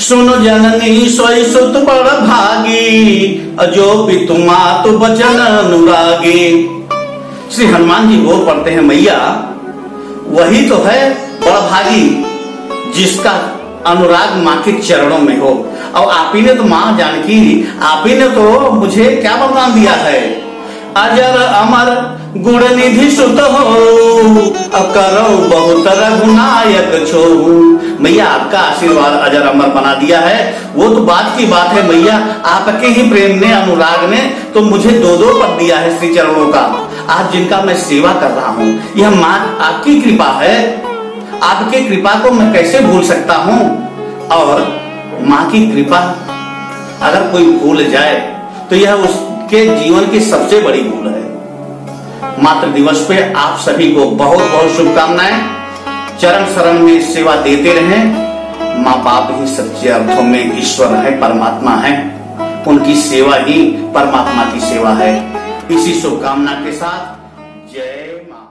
सुन जननी सोई सुत बड़ भागी, अजो पितु मातु बचन अनुरागी। श्री हनुमान जी बोल पढ़ते हैं, मैया। वही तो है बड़ भागी, जिसका अनुराग माँ के चरणों में हो। और आप ही ने तो माँ जानकी, आप ही ने तो मुझे क्या वरदान दिया है? अजर अमर गुण निधि सुत हो करो बहुत रघुनायक छो। मैया आपका आशीर्वाद अजर अमर बना दिया है। वो तो बात की बात है मैया। आपके ही प्रेम ने, अनुराग ने तो मुझे दो दो पद दिया है श्री चरणों का। आज जिनका मैं सेवा कर रहा हूँ, यह माँ आपकी कृपा है। आपके कृपा को मैं कैसे भूल सकता हूँ? और माँ की कृपा अगर कोई भूल जाए तो यह उसके जीवन की सबसे बड़ी भूल है। मातृ दिवस पे आप सभी को बहुत बहुत शुभकामनाएँ। चरण शरण में सेवा देते रहे। माँ बाप ही सच्चे अर्थों में ईश्वर है, परमात्मा है। उनकी सेवा ही परमात्मा की सेवा है। इसी शुभकामना के साथ जय माँ।